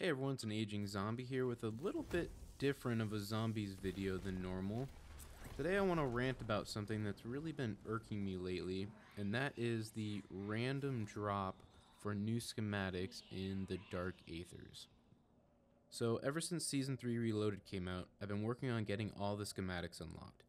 Hey everyone, it's an aging zombie here with a little bit different of a zombies video than normal. Today I want to rant about something that's really been irking me lately, and that is the random drop for new schematics in the Dark Aethers. So ever since Season 3 Reloaded came out, I've been working on getting all the schematics unlocked.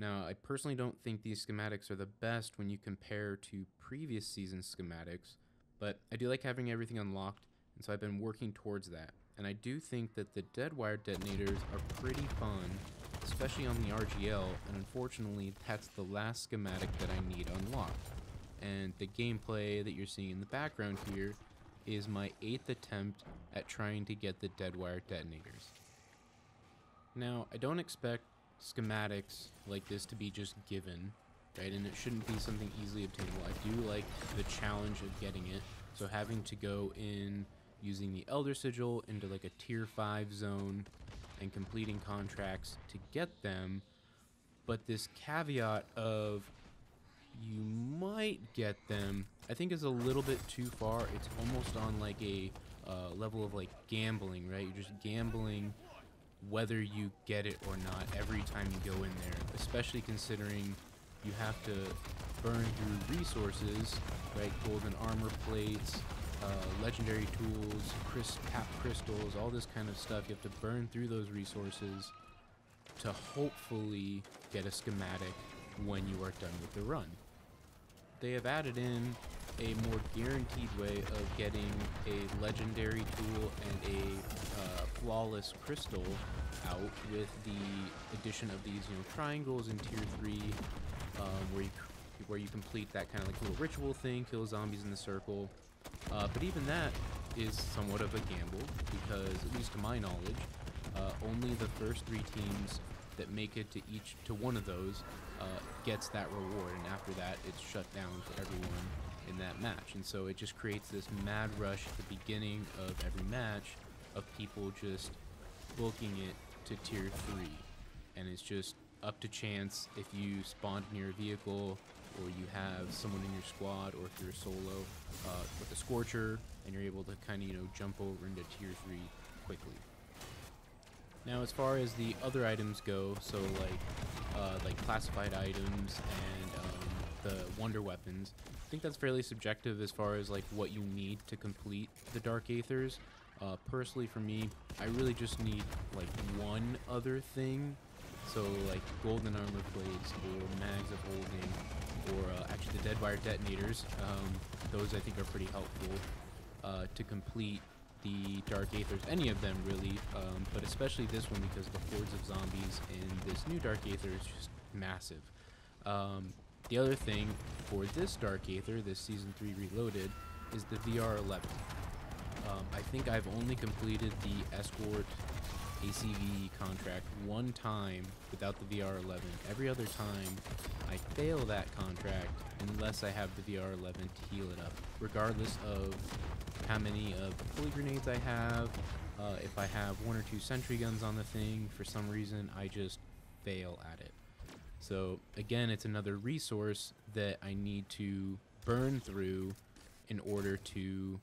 Now, I personally don't think these schematics are the best when you compare to previous season schematics, but I do like having everything unlocked and so I've been working towards that. And I do think that the dead wire detonators are pretty fun, especially on the RGL, and unfortunately that's the last schematic that I need unlocked. And the gameplay that you're seeing in the background here is my eighth attempt at trying to get the dead wire detonators. Now, I don't expect schematics like this to be just given, right? And it shouldn't be something easily obtainable. I do like the challenge of getting it, so having to go in using the Elder Sigil into like a tier 5 zone and completing contracts to get them. But this caveat of you might get them, I think is a little bit too far. It's almost on like a uh, level of like gambling, right? You're just gambling whether you get it or not every time you go in there, especially considering you have to burn through resources, right? Golden armor plates, uh, legendary tools, crisp, cap crystals, all this kind of stuff. You have to burn through those resources to hopefully get a schematic when you are done with the run. They have added in a more guaranteed way of getting a legendary tool and a uh, flawless crystal out with the addition of these, you know, triangles in tier three, um, where you where you complete that kind of like little ritual thing, kill zombies in the circle, uh, but even that is somewhat of a gamble because, at least to my knowledge, uh, only the first three teams that make it to each to one of those uh, gets that reward, and after that, it's shut down for everyone in that match. And so it just creates this mad rush at the beginning of every match of people just booking it to tier three, and it's just up to chance if you spawn near a vehicle or you have someone in your squad or if you're solo uh, with a Scorcher and you're able to kind of, you know, jump over into tier 3 quickly. Now as far as the other items go, so like uh, like classified items and um, the wonder weapons, I think that's fairly subjective as far as like what you need to complete the Dark Aethers. Uh, personally for me, I really just need like one other thing so like golden armor plates or mags of holding or uh, actually the dead wire detonators. Um, those I think are pretty helpful uh, to complete the Dark Aethers, any of them really, um, but especially this one because the hordes of zombies in this new Dark Aether is just massive. Um, the other thing for this Dark Aether, this Season 3 Reloaded, is the VR11. Um, I think I've only completed the Escort ACV contract one time without the VR11. Every other time, I fail that contract unless I have the VR11 to heal it up, regardless of how many of the fully grenades I have. Uh, if I have one or two sentry guns on the thing, for some reason, I just fail at it. So again, it's another resource that I need to burn through in order to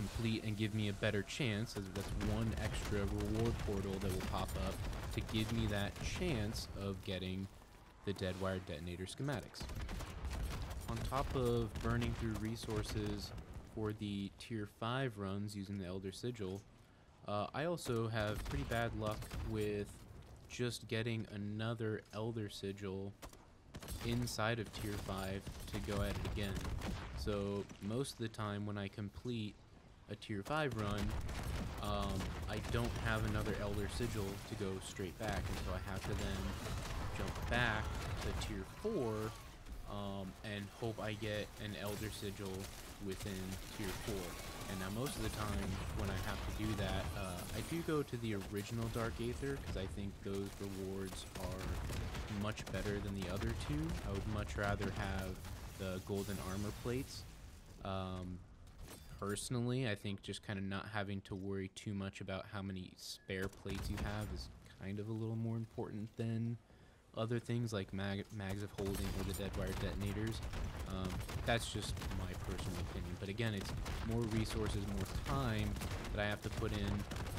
complete and give me a better chance, as that's one extra reward portal that will pop up to give me that chance of getting the dead wire detonator schematics. On top of burning through resources for the tier 5 runs using the Elder Sigil, uh, I also have pretty bad luck with just getting another Elder Sigil inside of tier 5 to go at it again. So most of the time when I complete a tier 5 run, um, I don't have another Elder Sigil to go straight back, and so I have to then jump back to tier 4 um, and hope I get an Elder Sigil within tier 4. And now most of the time when I have to do that, uh, I do go to the original Dark Aether because I think those rewards are much better than the other two. I would much rather have the golden armor plates um, personally, I think just kind of not having to worry too much about how many spare plates you have is kind of a little more important than other things like mag mags of holding or the dead wire detonators. Um, that's just my personal opinion. But again, it's more resources, more time that I have to put in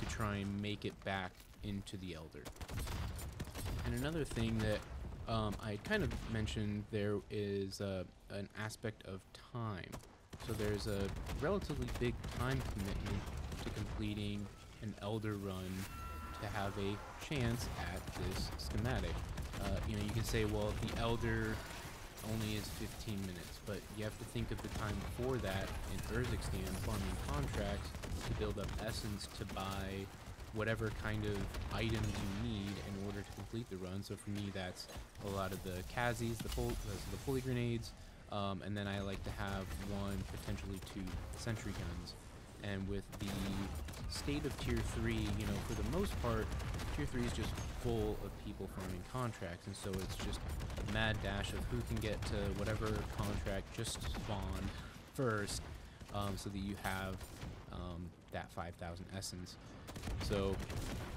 to try and make it back into the Elder. And another thing that um, I kind of mentioned there is uh, an aspect of time. So there's a relatively big time commitment to completing an Elder run to have a chance at this schematic. Uh, you know, you can say, well, the Elder only is 15 minutes, but you have to think of the time before that in Urzikstan farming contracts to build up essence to buy whatever kind of items you need in order to complete the run. So for me, that's a lot of the Kazis, the, pol the grenades, um, and then I like to have one, potentially two sentry guns. And with the state of Tier 3, you know, for the most part, Tier 3 is just full of people farming contracts, and so it's just a mad dash of who can get to whatever contract just spawned first, um, so that you have um, that 5,000 essence. So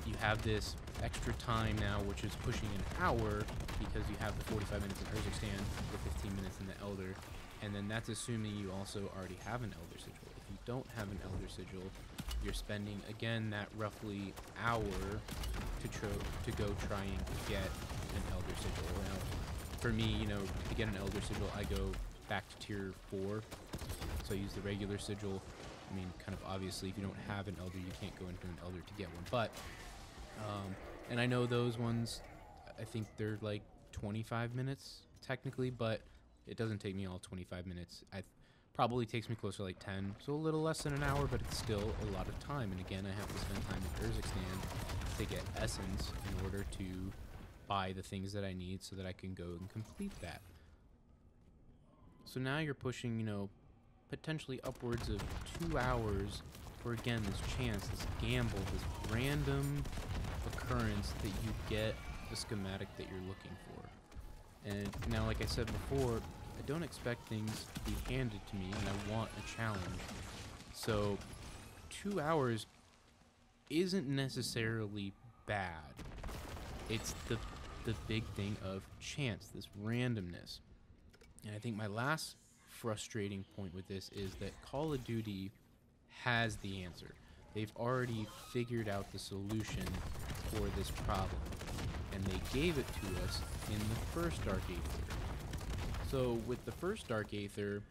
you have this extra time now, which is pushing an hour because you have the 45 minutes in Urzikstan, the 15 minutes in the Elder, and then that's assuming you also already have an Elder Sigil. If you don't have an Elder Sigil, you're spending again that roughly hour to to go try and get an Elder Sigil. Now, for me, you know, to get an Elder Sigil, I go back to tier four, so I use the regular sigil I mean, kind of obviously, if you don't have an elder, you can't go into an elder to get one. But, um, and I know those ones, I think they're like 25 minutes technically, but it doesn't take me all 25 minutes. I probably takes me closer like 10, so a little less than an hour, but it's still a lot of time. And again, I have to spend time in Urzikstan to get essence in order to buy the things that I need so that I can go and complete that. So now you're pushing, you know, potentially upwards of two hours for again this chance, this gamble, this random occurrence that you get the schematic that you're looking for. And now, like I said before, I don't expect things to be handed to me, and I want a challenge. So, two hours isn't necessarily bad. It's the the big thing of chance, this randomness. And I think my last frustrating point with this is that Call of Duty has the answer. They've already figured out the solution for this problem, and they gave it to us in the first Dark Aether. So with the first Dark Aether,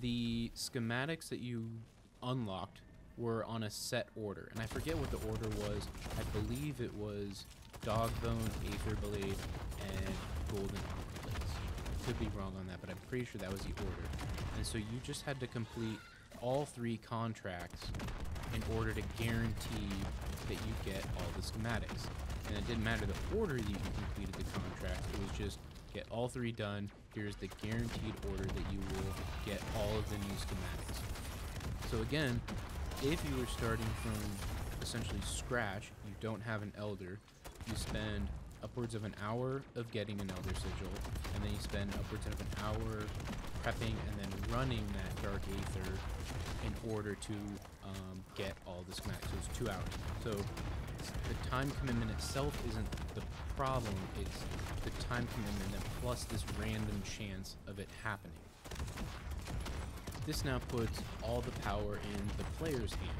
the schematics that you unlocked were on a set order, and I forget what the order was. I believe it was Dogbone, Aether Blade, and Golden could be wrong on that, but I'm pretty sure that was the order. And so you just had to complete all three contracts in order to guarantee that you get all the schematics. And it didn't matter the order that you completed the contract, it was just get all three done, here's the guaranteed order that you will get all of the new schematics. So again, if you were starting from essentially scratch, you don't have an elder, you spend upwards of an hour of getting an Elder Sigil, and then you spend upwards of an hour prepping and then running that Dark Aether in order to um, get all the schematics. So it's two hours. So the time commitment itself isn't the problem, it's the time commitment and plus this random chance of it happening. This now puts all the power in the player's hand,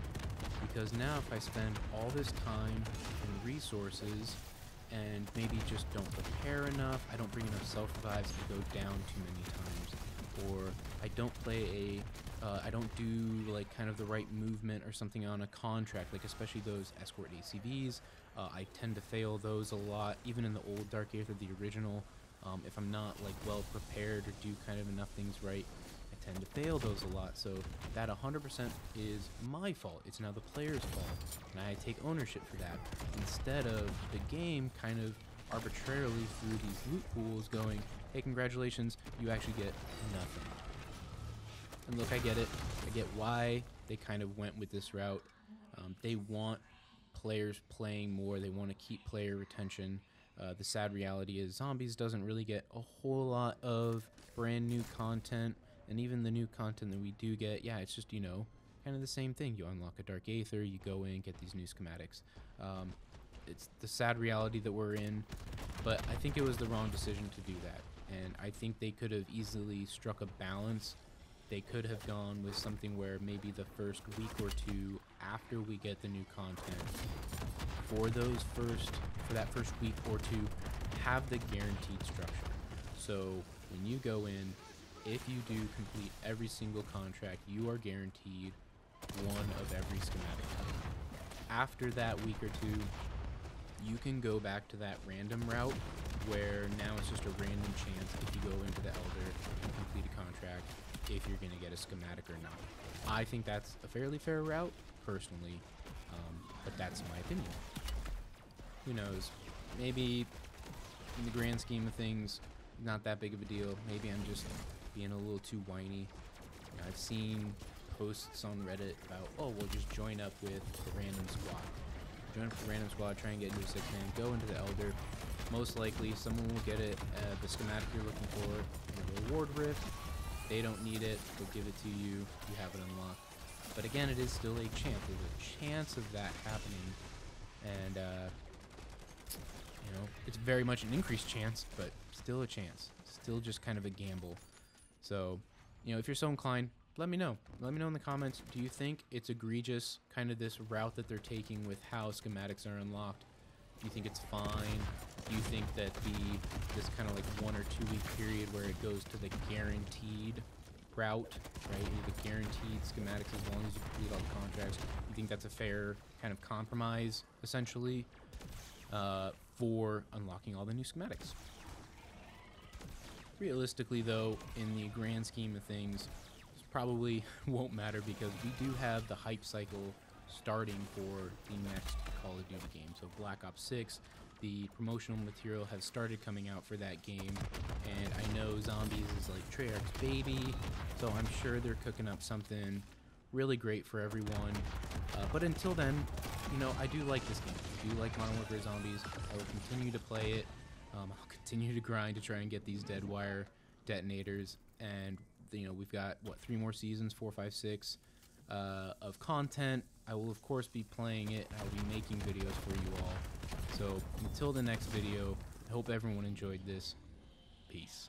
because now if I spend all this time and resources and maybe just don't prepare enough. I don't bring enough self revives. I go down too many times, or I don't play a, uh, I don't do like kind of the right movement or something on a contract, like especially those escort ACVs. Uh, I tend to fail those a lot, even in the old Dark Aether, the original. Um, if I'm not like well prepared or do kind of enough things right, I tend to fail those a lot, so that 100% is my fault. It's now the player's fault, and I take ownership for that. Instead of the game kind of arbitrarily through these loot pools going, hey, congratulations, you actually get nothing. And look, I get it. I get why they kind of went with this route. Um, they want players playing more. They want to keep player retention. Uh, the sad reality is Zombies doesn't really get a whole lot of brand new content and even the new content that we do get, yeah, it's just, you know, kind of the same thing. You unlock a Dark Aether, you go in, get these new schematics. Um, it's the sad reality that we're in, but I think it was the wrong decision to do that. And I think they could have easily struck a balance. They could have gone with something where maybe the first week or two after we get the new content, for those first, for that first week or two, have the guaranteed structure. So when you go in, if you do complete every single contract, you are guaranteed one of every schematic. After that week or two, you can go back to that random route where now it's just a random chance if you go into the Elder and complete a contract if you're going to get a schematic or not. I think that's a fairly fair route, personally, um, but that's my opinion. Who knows? Maybe in the grand scheme of things, not that big of a deal. Maybe I'm just being a little too whiny. You know, I've seen posts on Reddit about, oh, we'll just join up with a random squad. Join up random squad, try and get into a six man, go into the Elder. Most likely, someone will get it, uh, the schematic you're looking for, in a reward rift. They don't need it, they'll give it to you, you have it unlocked. But again, it is still a chance. There's a chance of that happening. And, uh, you know, it's very much an increased chance, but still a chance. Still just kind of a gamble. So, you know, if you're so inclined, let me know. Let me know in the comments. Do you think it's egregious, kind of this route that they're taking with how schematics are unlocked? Do you think it's fine? Do you think that the this kind of like one or two week period where it goes to the guaranteed route, right? The guaranteed schematics as long as you complete all the contracts. You think that's a fair kind of compromise, essentially, uh, for unlocking all the new schematics? Realistically, though, in the grand scheme of things, probably won't matter because we do have the hype cycle starting for the next Call of Duty game. So Black Ops 6, the promotional material has started coming out for that game, and I know Zombies is like Treyarch's baby, so I'm sure they're cooking up something really great for everyone. Uh, but until then, you know, I do like this game. I do like Modern Warfare Zombies. I will continue to play it. Um, I'll continue to grind to try and get these dead wire detonators, and you know, we've got what three more seasons, four, five, six, uh, of content. I will of course be playing it. I'll be making videos for you all. So until the next video, I hope everyone enjoyed this. Peace.